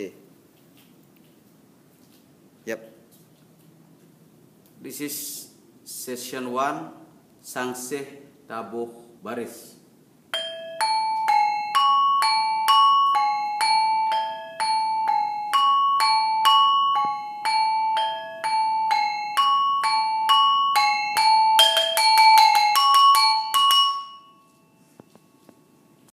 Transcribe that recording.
Oke. Yap. This is session 1 Sangseh Tabuh Baris.